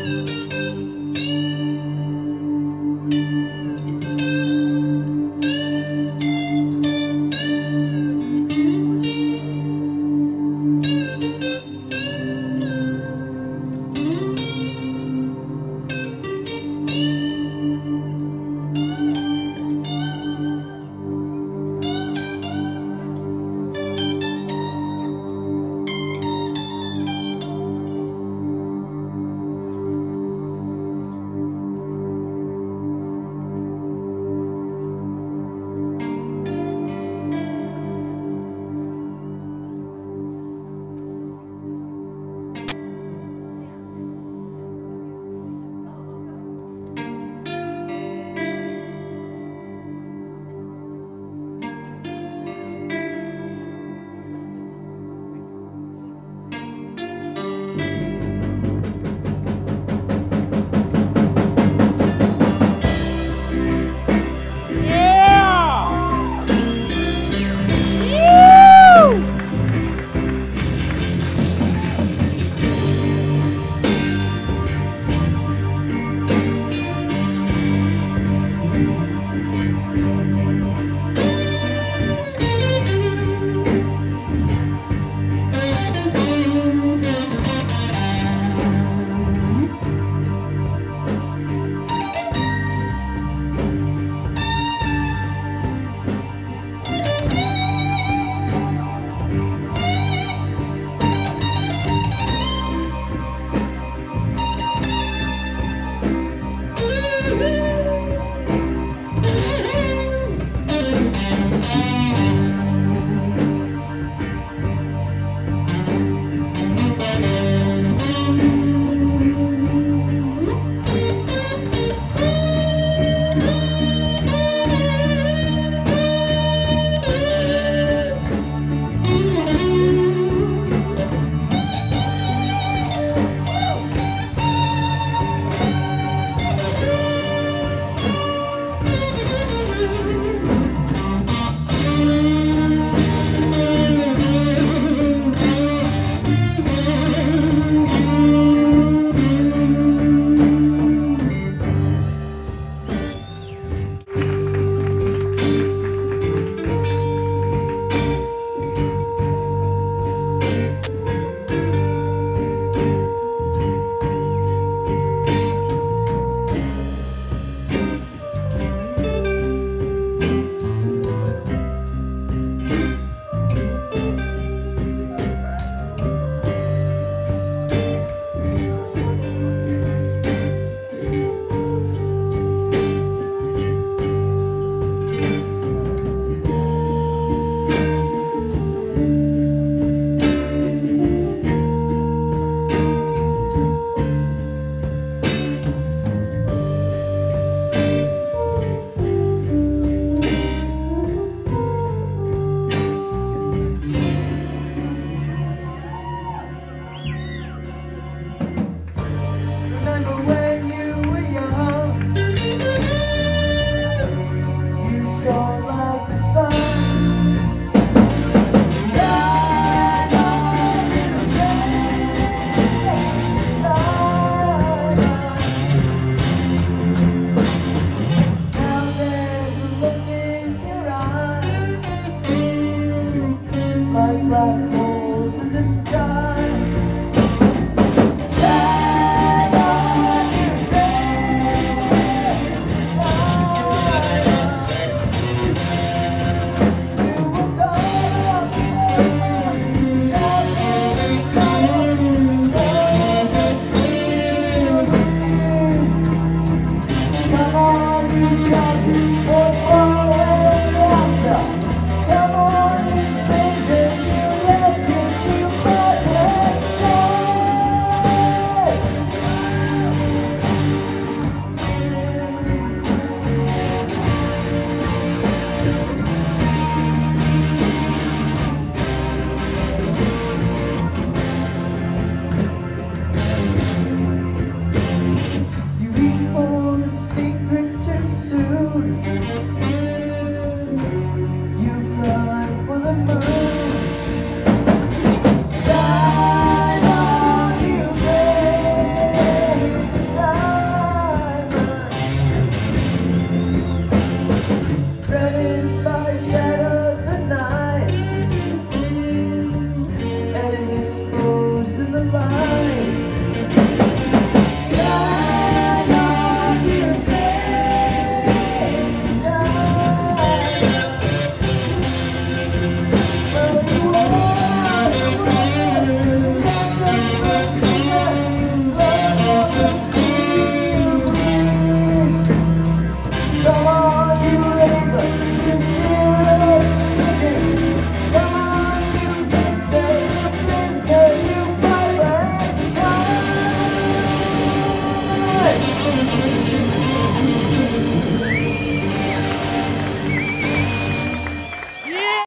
Música